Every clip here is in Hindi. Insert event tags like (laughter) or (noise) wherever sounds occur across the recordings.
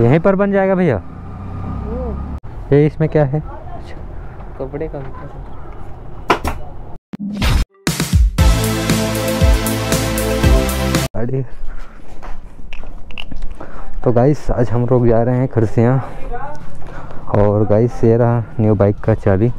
यहीं पर बन जाएगा भैया? ये इसमें क्या है? कपड़े का तो गाइस आज हम लोग जा रहे हैं खरसियाँ। और गाइस ये रहा न्यू बाइक का चाबी।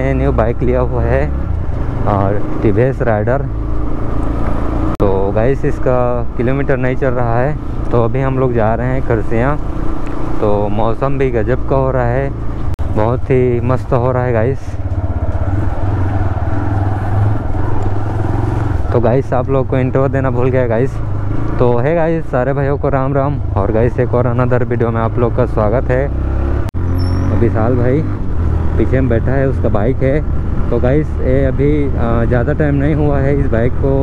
और भाई ने न्यू बाइक लिया हुआ है और टी राइडर तो गाइस इसका किलोमीटर नहीं चल रहा है। तो अभी हम लोग जा रहे हैं खरसियाँ तो मौसम भी गजब का हो रहा है। बहुत ही मस्त हो रहा है गाइस तो गाइस आप लोग को इंट्रो देना भूल गया गाइस तो है गाइस सारे भाइयों को राम राम और गाइस एक और अनदर वीडियो में आप लोग का स्वागत है। विशाल भाई। पीछे में बैठा है, उसका बाइक है। तो गाइस ये अभी ज़्यादा टाइम नहीं हुआ है, इस बाइक को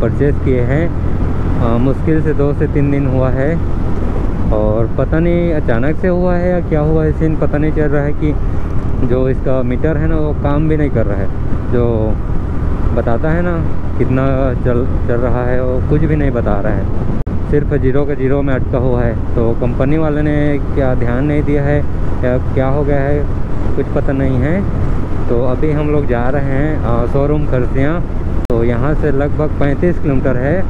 परचेज़ किए हैं। मुश्किल से दो से तीन दिन हुआ है। और पता नहीं अचानक से हुआ है या क्या हुआ है सीन पता नहीं चल रहा है कि जो इसका मीटर है ना, वो काम भी नहीं कर रहा है। जो बताता है ना, कितना चल चल रहा है, वो कुछ भी नहीं बता रहा है। सिर्फ़ ज़ीरो के ज़ीरो में अटका हुआ है। तो कंपनी वाले ने क्या ध्यान नहीं दिया है, या क्या हो गया है कुछ पता नहीं है। तो अभी हम लोग जा रहे हैं शोरूम खरसियाँ तो यहाँ से लगभग 35 किलोमीटर है।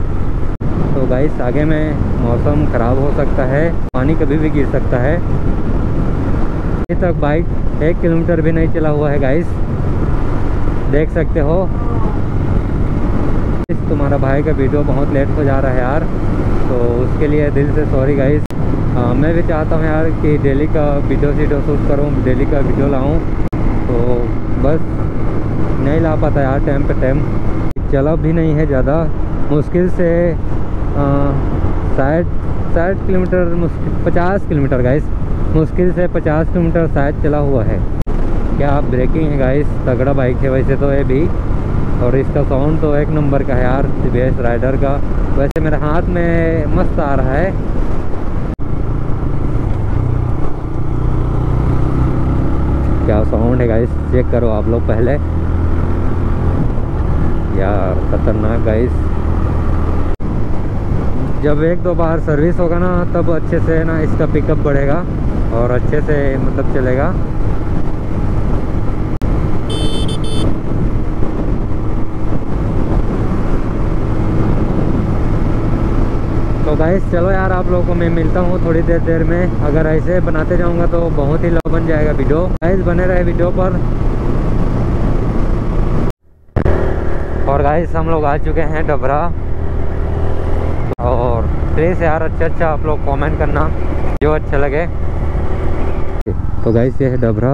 तो गाइस आगे में मौसम ख़राब हो सकता है, पानी कभी भी गिर सकता है। अभी तक बाइक एक किलोमीटर भी नहीं चला हुआ है गाइस देख सकते हो। तुम्हारा भाई का वीडियो बहुत लेट हो जा रहा है यार। तो उसके लिए दिल से सॉरी गाइस मैं भी चाहता हूँ यार कि डेली का वीडियो वीडियो शूट करूँ, डेली का वीडियो लाऊँ। तो बस, नहीं ला पाता यार टाइम पे टाइम चला भी नहीं है ज़्यादा। मुश्किल से साठ साठ किलोमीटर, मुश्किल, पचास किलोमीटर गाइस मुश्किल से पचास किलोमीटर शायद चला हुआ है। क्या आप ब्रेकिंग है गाइस तगड़ा बाइक है वैसे तो ये भी। और इसका साउंड तो एक नंबर का है यार टी राइडर का। वैसे मेरे हाथ में मस्त आ रहा है। क्या साउंड है गाइस चेक करो आप लोग पहले। यार, खतरनाक गाइस जब एक दो बार सर्विस होगा ना, तब अच्छे से ना इसका पिकअप बढ़ेगा और अच्छे से मतलब चलेगा। तो गाइस चलो यार, आप लोगों को मैं मिलता हूँ थोड़ी देर देर में। अगर ऐसे बनाते जाऊँगा तो बहुत ही लो बन जाएगा वीडियो गाइस बने रहे वीडियो पर। और गाइस हम लोग आ चुके हैं डबरा। और प्लीज़ यार अच्छा अच्छा आप लोग कमेंट करना, जो अच्छा लगे। तो गाइस ये है डबरा,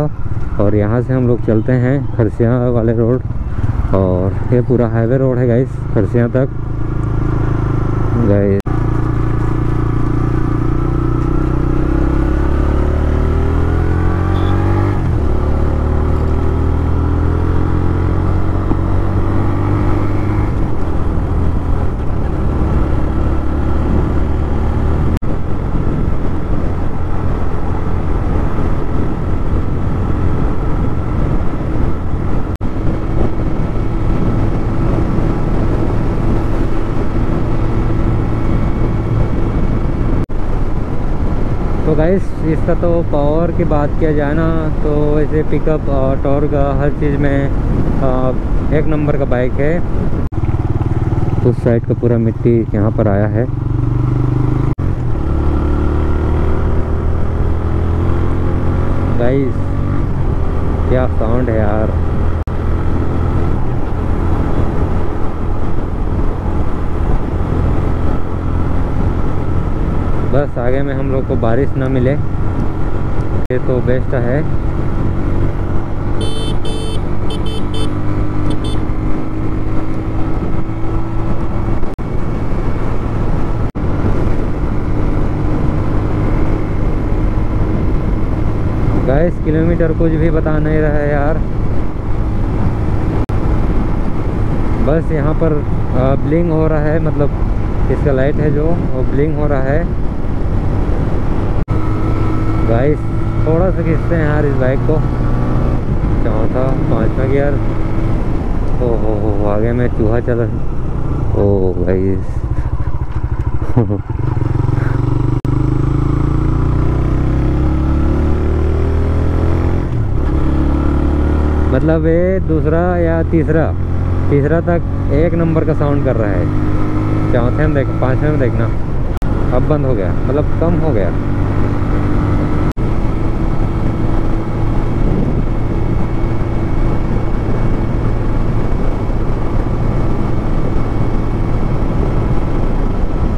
और यहाँ से हम लोग चलते हैं खरसिया वाले रोड। और ये पूरा हाईवे रोड है गाइस खरसिया तक। गाइस तो गाइस इसका तो पावर की बात किया जाए ना तो वैसे पिकअप और टॉर का हर चीज़ में आ, एक नंबर का बाइक है। उस साइड का पूरा मिट्टी यहाँ पर आया है। गाइस क्या साउंड है यार। बस आगे में हम लोग को बारिश ना मिले। ये तो बेस्ट है। गैस किलोमीटर कुछ भी बता नहीं रहा है यार। बस यहाँ पर ब्लिंग हो रहा है मतलब इसका लाइट है जो, वो ब्लिंग हो रहा है। गाइस थोड़ा सा खींचते हैं यार इस बाइक को। चौथा पाँचवा गियर। ओ हो हो, आगे में चूहा चला। ओ गाइस (laughs) मतलब ये दूसरा या तीसरा? तीसरा तक एक नंबर का साउंड कर रहा है। चौथे में देख, पाँचवें में देखना। अब बंद हो गया। मतलब कम हो गया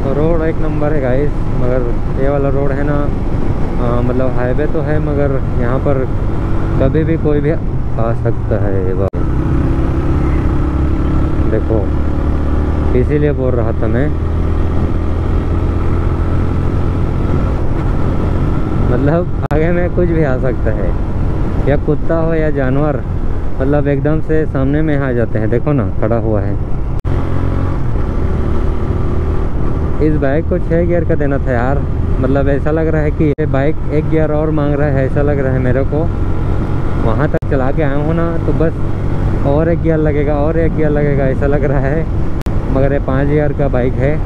तो रोड एक नंबर है गाइस मगर ये वाला रोड है ना आ, मतलब हाईवे तो है मगर यहाँ पर कभी भी कोई भी आ सकता है ये बात देखो इसीलिए बोल रहा था मैं। मतलब आगे में कुछ भी आ सकता है या कुत्ता हो या जानवर मतलब एकदम से सामने में आ जाते हैं देखो ना खड़ा हुआ है। इस बाइक को छः गियर का देना था यार। मतलब ऐसा लग रहा है कि ये बाइक एक गियर और मांग रहा है, ऐसा लग रहा है मेरे को। वहाँ तक चला के आया हूँ ना तो बस और एक गियर लगेगा, और एक गियर लगेगा, ऐसा लग रहा है। मगर ये पाँच गियर का बाइक है।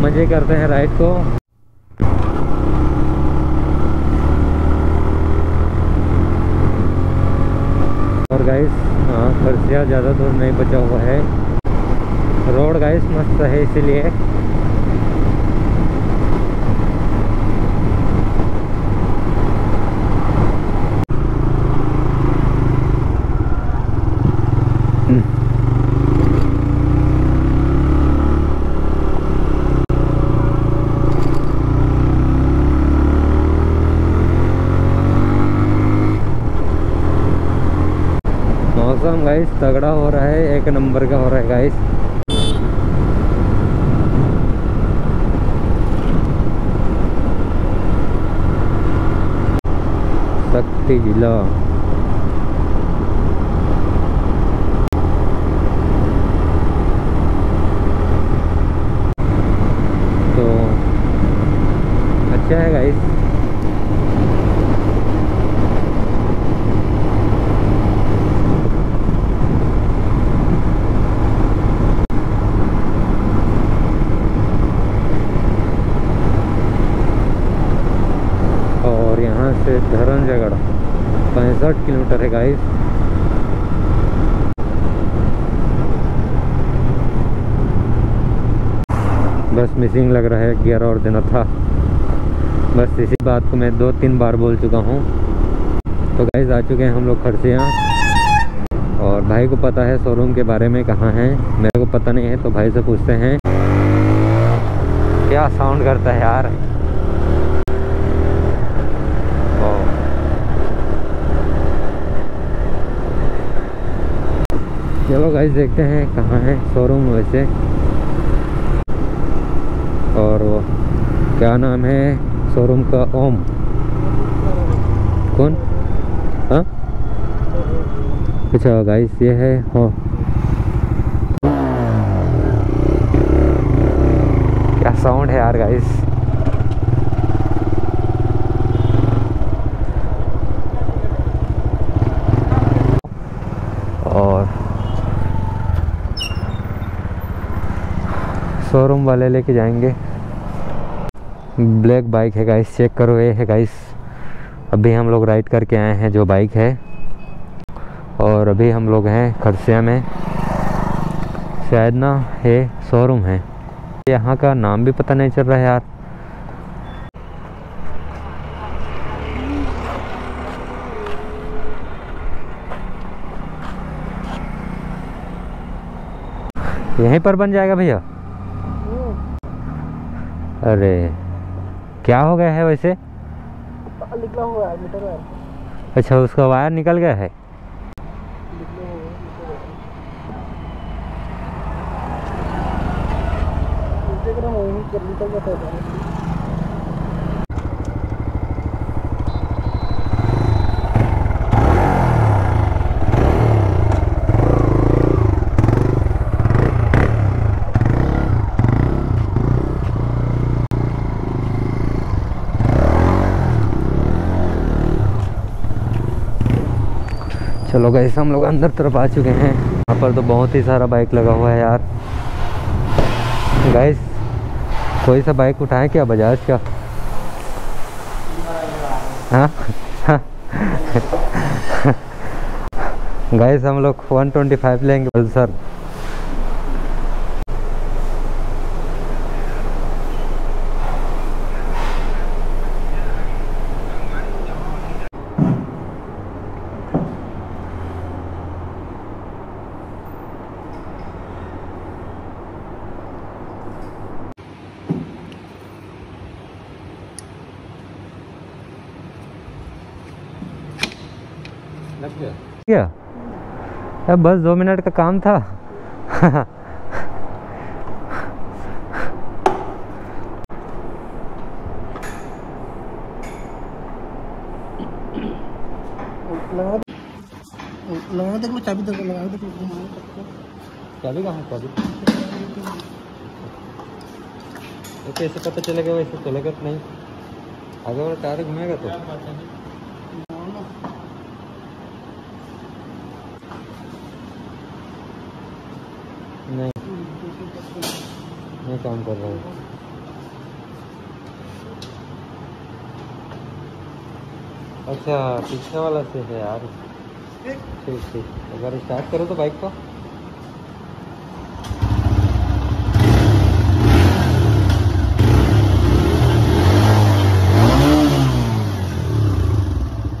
मज़े करते हैं राइड को और गाइस हाँ ज़्यादा दूर नहीं बचा हुआ है। रोड गाइस मस्त है इसीलिए मौसम गाइस तगड़ा हो रहा है, एक नंबर का हो रहा है गाइस शक्ति जिला तो अच्छा है गाइस और यहाँ से धरनजगढ़ गाइस बस मिसिंग लग रहा है गियर और देना था। बस इसी बात को मैं दो तीन बार बोल चुका हूँ। तो गाइस आ चुके हैं हम लोग खर्चियाँ और भाई को पता है शोरूम के बारे में कहाँ है। मेरे को पता नहीं है तो भाई से पूछते हैं। क्या साउंड करता है यार ओ। चलो गाइस देखते हैं कहाँ है शोरूम वैसे। और वो क्या नाम है शोरूम का ओम? कौन? हाँ? अच्छा गाइस ये है, हो। क्या साउंड है यार गाइस शोरूम वाले लेके जाएँगे। ब्लैक बाइक है गाइस चेक करो, ये है गाइस अभी हम लोग राइड करके आए हैं जो बाइक है। और अभी हम लोग हैं खरसिया में। शायद ना ये शोरूम है। यहाँ का नाम भी पता नहीं चल रहा है यार। यहीं पर बन जाएगा भैया। अरे क्या हो गया है वैसे? निकला हुआ है मीटर वायर अच्छा उसका वायर निकल गया है? निकले हुए हैं, मीटर वायर। इंस्टाग्राम वहीं कर निकल जाता है गए हम लोग अंदर तरफ़ आ चुके हैं। यहाँ पर तो बहुत ही सारा बाइक लगा हुआ है यार। गाइस कोई सा बाइक उठाएँ क्या बजाज का? हाँ? (laughs) गाइस हम लोग 125 लेंगे पल्सर क्या अब बस दो मिनट का काम था। लगा लगा चाबी लगा दे चाबी कहाँ चाबी? तो कैसे पता चलेगा वैसे चलेगा तो नहीं। आगे वाला टायर घूमेगा तो नहीं नहीं काम कर रहा हूँ। अच्छा पीछे वाला से है यार। ठीक ठीक। अगर स्टार्ट करो तो बाइक को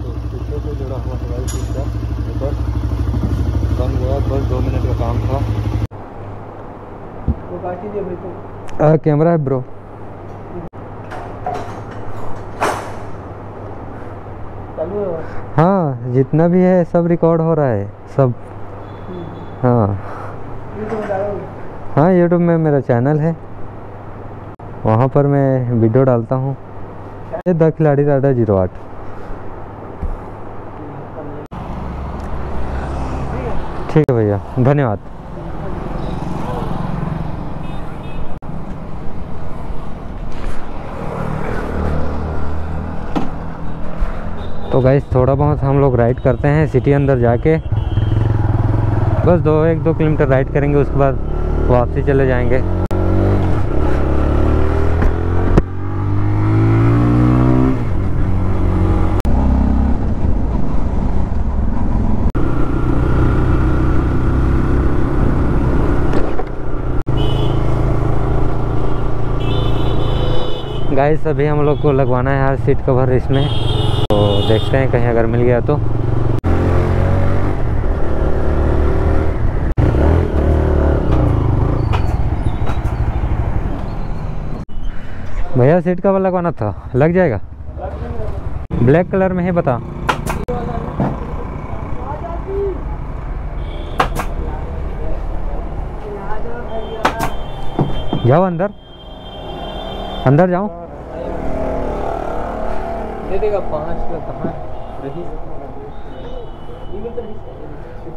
तो पीछे से जुड़ा हुआ है गाइस इसका ऊपर बन गया बस दो मिनट का काम था वो काटी दे भाई तो कैमरा है, ब्रो। हाँ जितना भी है, सब रिकॉर्ड हो रहा है, सब। हाँ। हाँ यूट्यूब में मेरा चैनल है। वहाँ पर मैं वीडियो डालता हूँ। द खिलाड़ी राडा ज़ीरो आठ। ठीक है भैया, धन्यवाद। तो गाइस थोड़ा बहुत हम लोग राइड करते हैं सिटी अंदर जाके। बस दो, एक, दो किलोमीटर राइड करेंगे, उसके बाद वापसी चले जाएँगे। गाइस अभी हम लोग को लगवाना है हर सीट कवर इसमें। तो देखते हैं, कहीं अगर मिल गया तो। भैया सीट कवर लगवाना था? लग जाएगा? ब्लैक कलर में है बता। जाओ अंदर। अंदर जाओ। दे देगा पाँच का कहाँ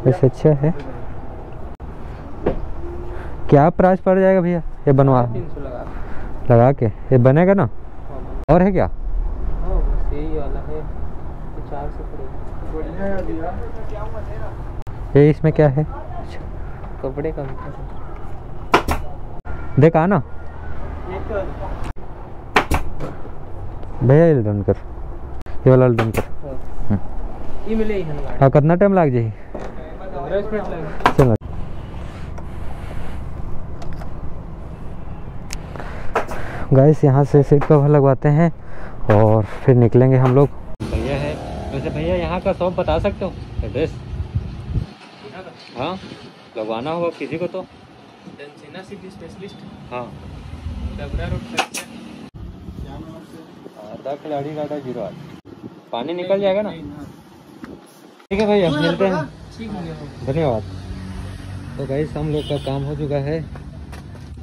वैसे अच्छा है। क्या प्राइस पड़ जाएगा भैया? ये बनवा। लगा। लगा के। ये बनेगा ना? और है क्या? हाँ बस यही वाला है। तो चार ये इसमें क्या है? कपड़े का देख आना भैया डन कर। ये वाला डन कर है ये मिले ही कितना टाइम लग जाए दस मिनट लगेगा चलो। गाइस यहाँ से सीट कवर लगवाते हैं और फिर निकलेंगे हम लोग। भैया है। वैसे भैया यहाँ का शॉप बता सकते हो? एड्रेस हाँ लगवाना होगा किसी को तो। सिटी स्पेशलिस्ट हाँ। डबरा रोड खिलाड़ी का ज़ीरो आठ। पानी निकल जाएगा ना? ठीक है भैया मिलते हैं। धन्यवाद। तो गाइस हम लोग का काम हो चुका है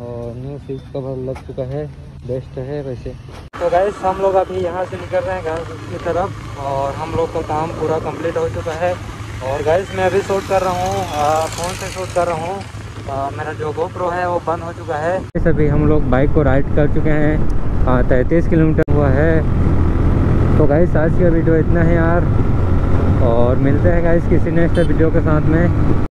और न्यू सीट कवर लग चुका है। बेस्ट है वैसे। तो गाइस हम लोग अभी यहाँ से निकल रहे हैं घर की तरफ़ और हम लोग का काम पूरा कंप्लीट हो चुका है। और गाइस मैं अभी शूट कर रहा हूँ फ़ोन से शूट कर रहा हूँ। आ, मेरा जो गोप्रो है वो बंद हो चुका है। अभी हम लोग बाइक को राइड कर चुके हैं। तैंतीस किलोमीटर हुआ है। तो गाइस आज का वीडियो इतना है यार। और मिलते हैं गाइस किसी नेक्स्ट वीडियो के साथ में।